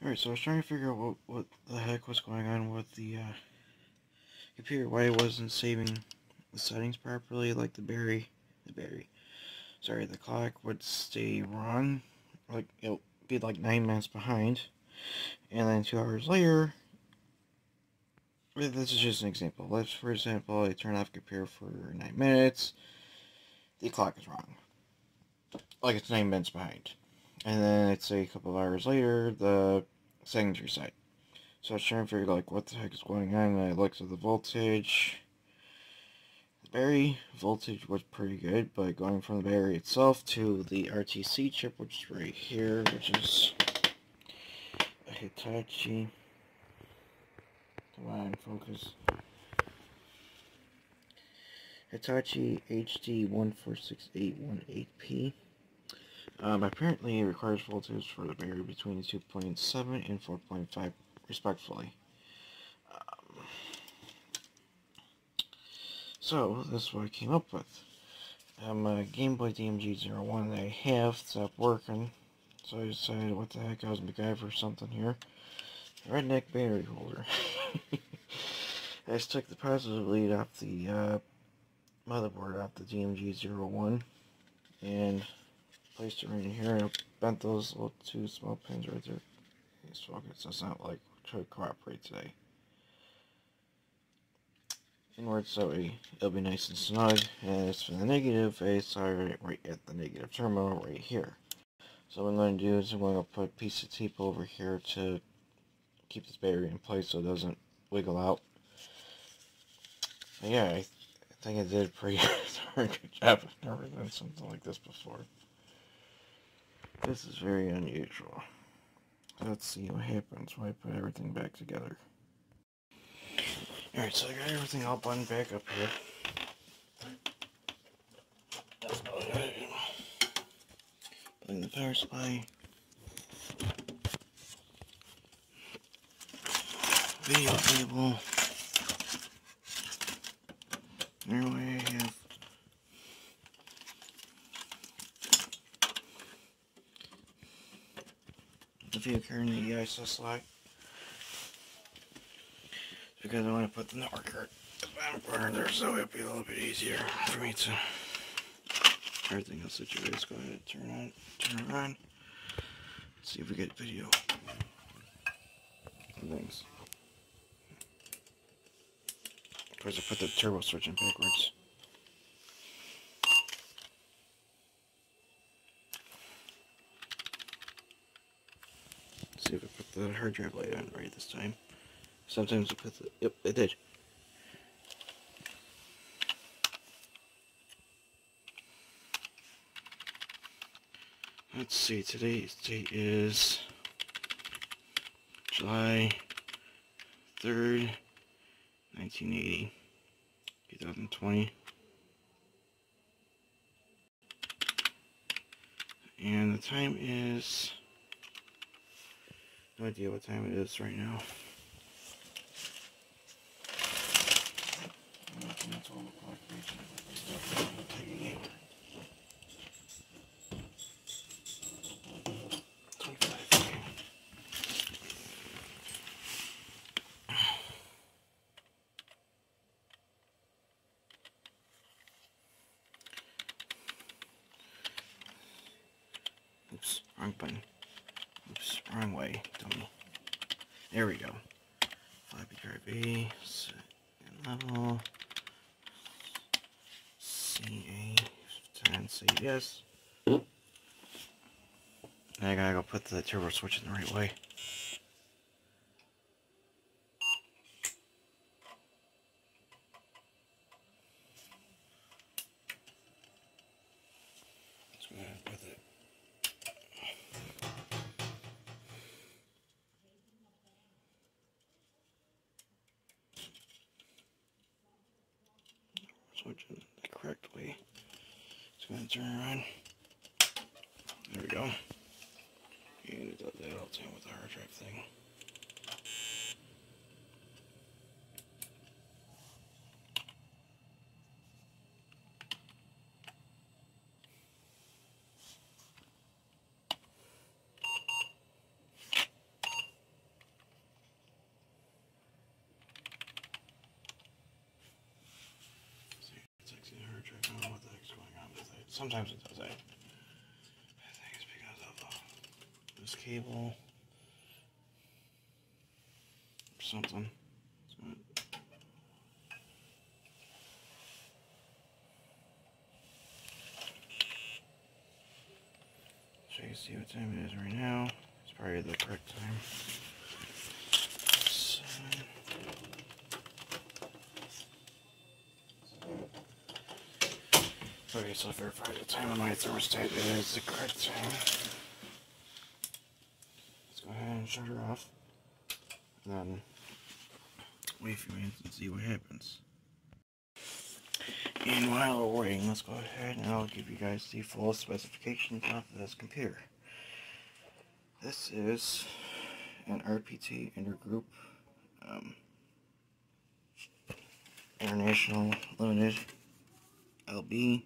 Alright, so I was trying to figure out what, what the heck was going on with the uh, computer, why it wasn't saving the settings properly, like the berry, the berry, sorry, the clock would stay wrong, like, it would be like 9 minutes behind, and then 2 hours later, this is just an example, let's, for example, I turn off computer for 9 minutes, the clock is wrong, like it's 9 minutes behind and then it's a couple of hours later, the settings reset. So I was trying to figure like what the heck is going on, and I looked at the voltage. The battery voltage was pretty good, but going from the battery itself to the RTC chip, which is right here, which is a Hitachi. Come on, focus. Hitachi HD 146818P. Um, apparently it requires voltage for the berry between 2.7 and 4.5 respectively. Um, so, this is what I came up with. Um, a Game Boy DMG-01 that I have stopped working, so I decided, what the heck, I was MacGyver or something here. Redneck battery holder. I just took the positive lead off the uh, motherboard off the DMG-01, and placed it right here. I bent those little two small pins right there. These focus. That's not like try to cooperate today. Inward so it'll be nice and snug. And it's for the negative face, right, right at the negative terminal right here. So what I'm going to do is I'm going to put a piece of tape over here to keep this battery in place so it doesn't wiggle out. Yeah, I, th I think I did a pretty good job. I've never done something like this before. This is very unusual. Let's see what happens when I put everything back together. Alright, so I got everything all buttoned back up here. Putting the power supply. Video cable. There we have the view EISS slot. Because I want to put the network at the bottom there so it'll be a little bit easier for me to everything else situated. Let's go ahead and turn on turn it on. See if we get video. Things. Of course I put the turbo switch in backwards. see if I the hard drive light on right this time. Sometimes I put the, yep, it did. Let's see, today's date is July 3rd, 1980, 2020. And the time is no idea what time it is right now. Oops, wrong button. Oops, wrong way, dummy. There we go. Floppy drive A, level. CA 10, say yes. Now I gotta go put the turbo switch in the right way. Switch it the correct going to turn around. There we go. And it does that all the time with the hard drive thing. Sometimes it does that. I think it's because of uh, this cable or something. So you can see what time it is right now. It's probably the correct time. So, okay, so verify the time on my thermostat is the correct time. Let's go ahead and shut her off. And then wait a few minutes and see what happens. And while we're waiting, let's go ahead and I'll give you guys the full specifications of this computer. This is an RPT Intergroup um, International Limited LB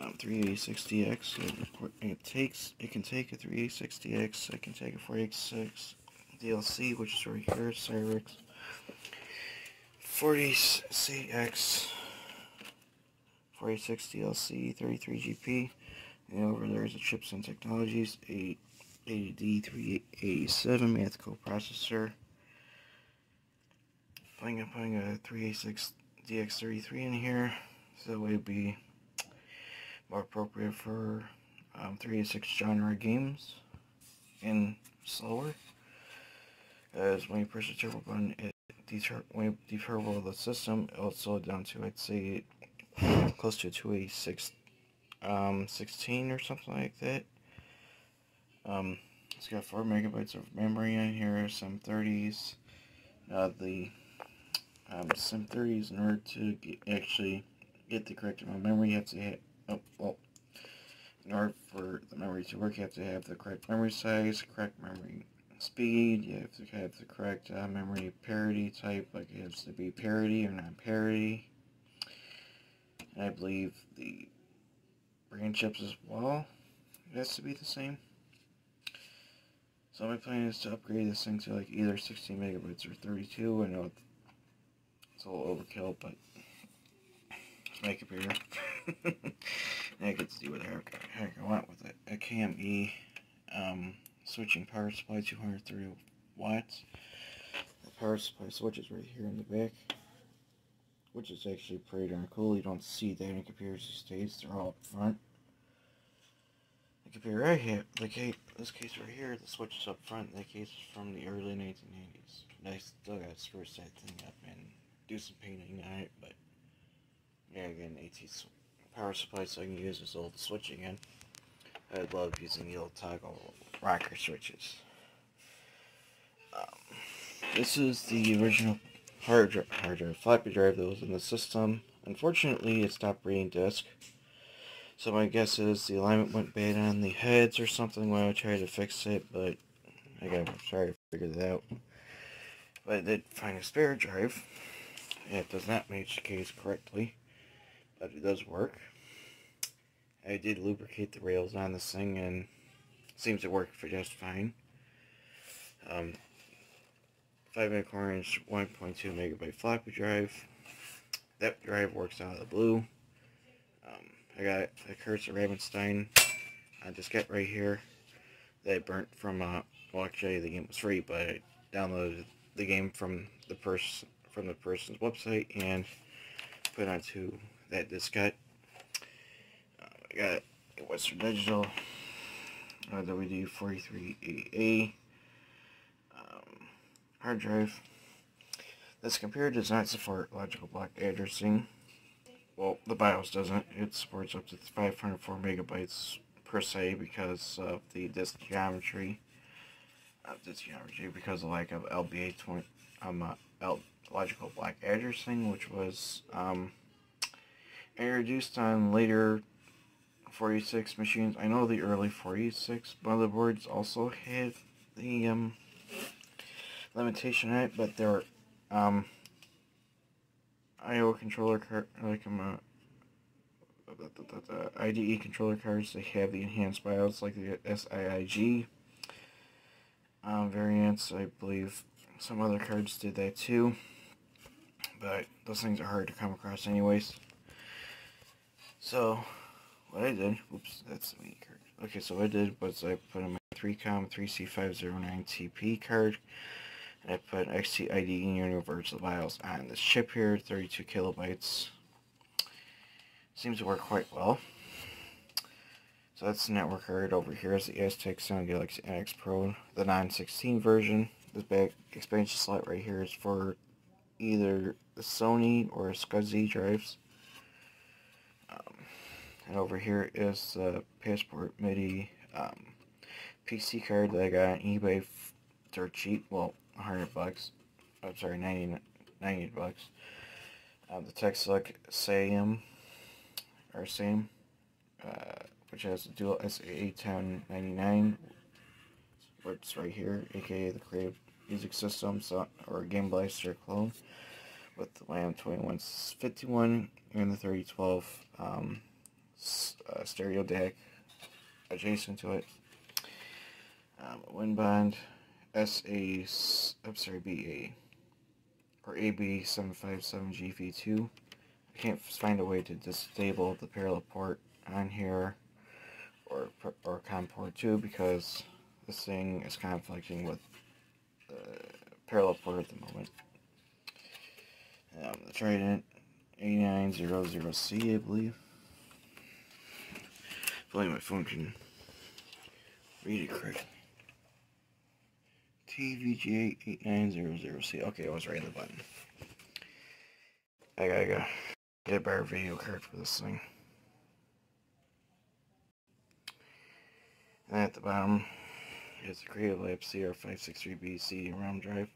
um, 386DX. It, it takes it can take a 386DX. It can take a 486 DLC, which is right here, Cyrix. 40CX 486 DLC 33GP and over there is a Chipson Technologies 880D387 math coprocessor putting, putting a 386 DX33 in here so it would be more appropriate for um, 386 genre games and slower as when you push the turbo button it deter when you deturbo the system, it'll slow down to I'd say close to 286 um 16 or something like that. Um, it's got four megabytes of memory in here, some 30s. Uh, the um, some 30s in order to get, actually get the correct amount of memory, you have to have oh well. In order for the memory to work, you have to have the correct memory size, correct memory speed, you have to have the correct uh, memory parity type, like it has to be parity or non-parity. And I believe the brain chips as well, it has to be the same. So my plan is to upgrade this thing to like either 16 megabytes or 32. I know it's a little overkill, but my computer. I to do whatever heck I want with it. A KME um, switching power supply 230 watts. The power supply switch is right here in the back which is actually pretty darn cool. You don't see that in computers these days. They're all up front. The computer I have the case this case right here the switch is up front. That case is from the early 1980s and I still gotta spruce that thing up and do some painting on it but yeah again AT power supply so I can use this old switch again I love using the old toggle rocker switches. Um, this is the original hard drive, hard drive, floppy drive that was in the system. Unfortunately, it stopped reading disk. So my guess is the alignment went bad on the heads or something when I tried to fix it, but I gotta try to figure that out. But I did find a spare drive. It does not match the case correctly, but it does work. I did lubricate the rails on this thing and seems to work for just fine. Um, 5 inch 1.2 megabyte floppy drive. That drive works out of the blue. Um, I got a Curse Ravenstein uh, diskette right here that I burnt from, uh, well actually the game was free, but I downloaded the game from the person from the person's website and put onto that diskette. Uh, I got a Western Digital uh, WD-43AA um, hard drive. This computer does not support logical block addressing. Well, the BIOS doesn't. It supports up to 504 megabytes per se because of the disk geometry. Of disk geometry because of lack of LBA 20, um, uh, L, logical block addressing, which was um, introduced on later 46 machines. I know the early 46 motherboards also had the um, limitation on it, but there are um, I/O controller card, like um, uh, the, the, the, IDE controller cards. They have the enhanced BIOS, like the SIIG um, variants. I believe some other cards did that too, but those things are hard to come across, anyways. So, what I did, oops, that's the mini card. Okay, so what I did was I put in my 3COM 3C509TP card, and I put XTIDE Universal BIOS on this chip here, 32 kilobytes. Seems to work quite well. So that's the network card. Over here is the Aztech Sound Galaxy NX Pro, the 916 version. This back expansion slot right here is for either the Sony or SCSI drives. And over here is the Passport MIDI um, PC card that I got on eBay dirt cheap. Well, 100 bucks. I'm sorry, 90, 90 bucks. Um, the Texelec SAM, or same, uh, which has a dual SAA1099, which right here, aka the Creative Music System, so, or Game Blaster clone, with the LAM 2151 and the 3012 um, uh, stereo deck adjacent to it. Um, Winbond SA, I'm sorry, BA, or AB757GV2. I can't find a way to disable the parallel port on here or or COM port 2 because this thing is conflicting with the parallel port at the moment. Um, the Trident 8900C, I believe. If my phone can read it correctly. TVGA8900C. Okay, I was right in the button. I gotta go get a better video card for this thing. And at the bottom is the Creative Lab CR563B CD-ROM drive.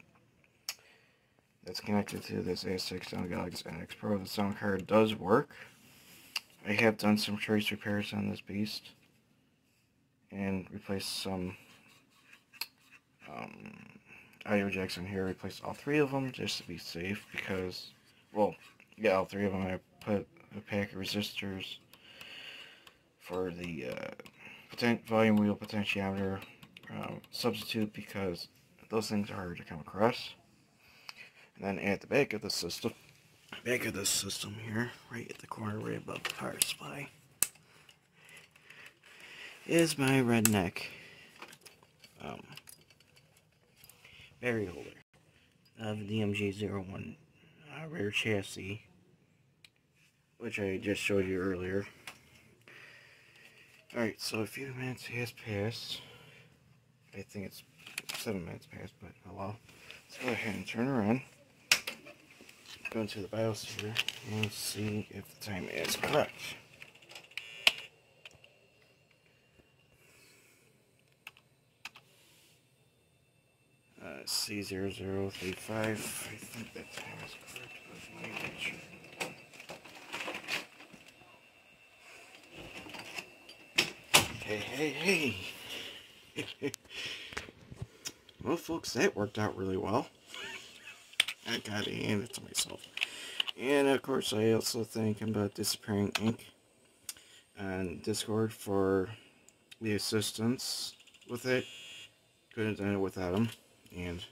That's connected to this A6 Sound Galaxy NX Pro. The sound card does work. I have done some trace repairs on this beast and replaced some um, audio jacks in here. Replaced all three of them just to be safe because, well, yeah, all three of them. I put a pack of resistors for the uh, volume wheel potentiometer um, substitute because those things are hard to come across. And then at the back of the system, back of the system here, right at the corner, right above the power supply, is my redneck um, battery holder of the DMG01 uh, rear chassis, which I just showed you earlier. Alright, so a few minutes has passed. I think it's seven minutes past, but oh well. Let's go ahead and turn around. Go into the BIOS here and see if the time is correct. Uh, C0035. I think that time is correct, but me make sure. Hey, hey, hey. well, folks, that worked out really well. I gotta hand it to myself. And, of course, I also thank about Disappearing Ink on Discord for the assistance with it. Couldn't have done it without him. And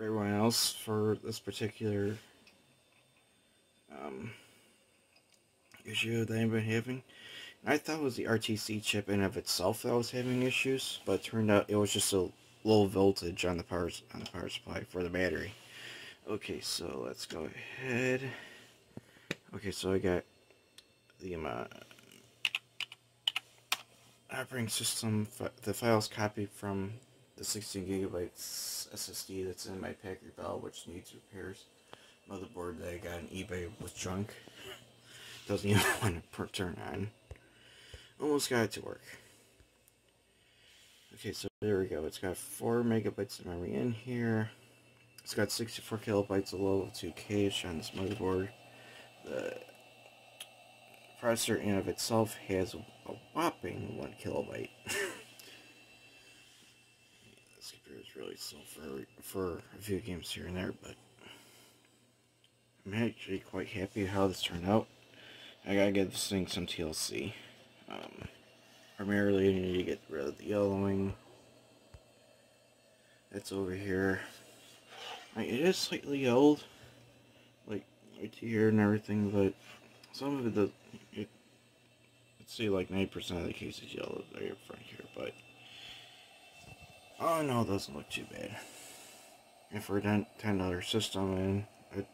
everyone else for this particular um, issue that I've been having. I thought it was the RTC chip in of itself that was having issues, but it turned out it was just a low voltage on the power on the power supply for the battery. Okay, so let's go ahead. Okay, so I got the uh, operating system, the files copied from the 16 gigabytes SSD that's in my Packard Bell, which needs repairs. Motherboard that I got on eBay was junk. Doesn't even want to turn on. Almost got it to work. Okay, so there we go. It's got 4 megabytes of memory in here. It's got 64 kilobytes of level 2 cache on this motherboard. The processor in of itself has a whopping 1 kilobyte. this computer is really slow for, for a few games here and there, but I'm actually quite happy how this turned out. I gotta give this thing some TLC. Um, primarily, you need to get rid of the yellowing. That's over here. Like, it is slightly old, like right here and everything, but some of it does, it, let's say like 90% of the cases yellow right up front here, but oh no, it doesn't look too bad. And for a $10 system and a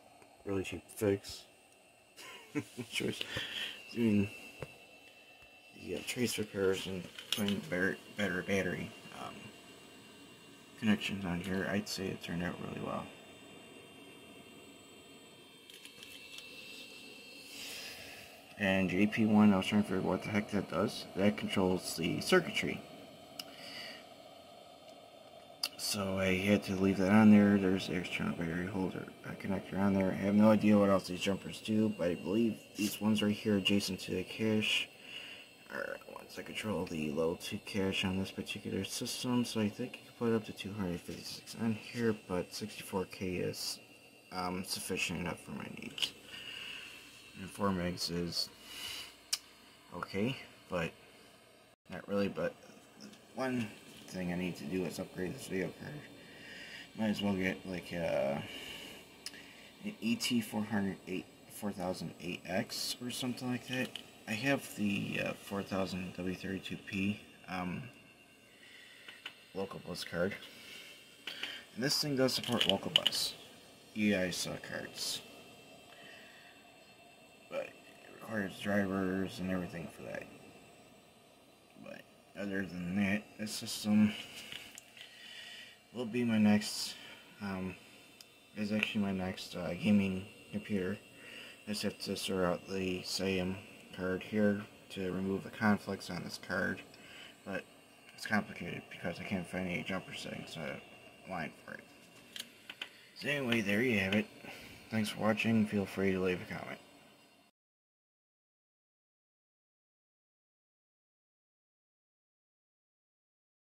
really cheap fix, choice, doing the trace repairs and putting better, better battery connections on here, I'd say it turned out really well. And JP1, I was trying to figure out what the heck that does. That controls the circuitry. So I had to leave that on there. There's the external battery holder connector on there. I have no idea what else these jumpers do, but I believe these ones right here adjacent to the cache are ones that control the level 2 cache on this particular system. So I think you can put up to 256 on here, but 64k is um, sufficient enough for my needs and 4 megs is okay, but not really, but one thing I need to do is upgrade this video card. Might as well get like uh, an ET408 4008X or something like that. I have the uh, 4000 W32P um, local bus card. And this thing does support local bus EISA cards But it requires drivers and everything for that. But other than that, this system will be my next, um, is actually my next uh, gaming computer. I just have to sort out the SIM card here to remove the conflicts on this card, but it's complicated because I can't find any jumper settings to line for it. So anyway, there you have it. Thanks for watching. Feel free to leave a comment.